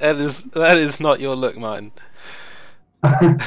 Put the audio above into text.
that is that is not your look, Martin.